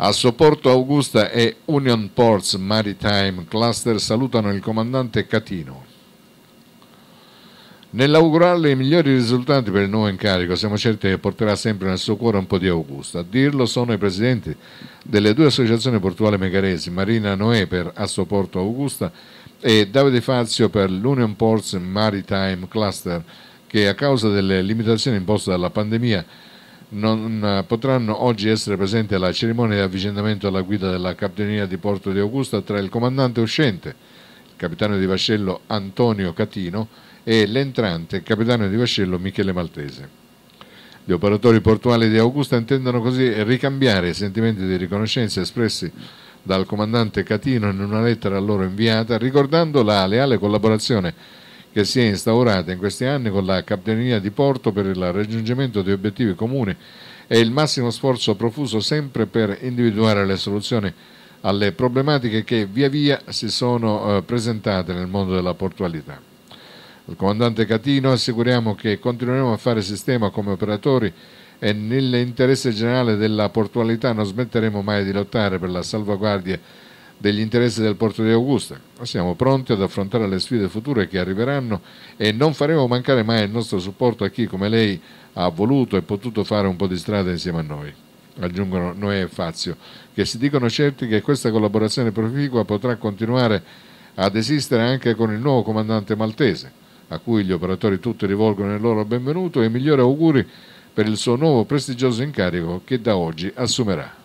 A supporto Augusta e Union Ports Maritime Cluster salutano il comandante Catino. Nell'augurarle i migliori risultati per il nuovo incarico, siamo certi che porterà sempre nel suo cuore un po' di Augusta. A dirlo sono i presidenti delle due associazioni portuali megaresi, Marina Noè per Assoporto Augusta e Davide Fazio per l'Union Ports Maritime Cluster, che a causa delle limitazioni imposte dalla pandemia non potranno oggi essere presenti alla cerimonia di avvicendamento alla guida della Capitaneria di Porto di Augusta tra il comandante uscente, il capitano di vascello Antonio Catino, e l'entrante capitano di vascello Michele Maltese. Gli operatori portuali di Augusta intendono così ricambiare i sentimenti di riconoscenza espressi dal comandante Catino in una lettera a loro inviata, ricordando la leale collaborazione che si è instaurata in questi anni con la Capitaneria di Porto per il raggiungimento di obiettivi comuni e il massimo sforzo profuso sempre per individuare le soluzioni alle problematiche che via via si sono eh, presentate nel mondo della portualità. Al comandante Catino assicuriamo che continueremo a fare sistema come operatori e nell'interesse generale della portualità non smetteremo mai di lottare per la salvaguardia degli interessi del porto di Augusta. Siamo pronti ad affrontare le sfide future che arriveranno e non faremo mancare mai il nostro supporto a chi come lei ha voluto e potuto fare un po' di strada insieme a noi. Aggiungono Noè e Fazio, che si dicono certi che questa collaborazione proficua potrà continuare ad esistere anche con il nuovo comandante maltese a cui gli operatori tutti rivolgono il loro benvenuto e i migliori auguri per il suo nuovo prestigioso incarico che da oggi assumerà.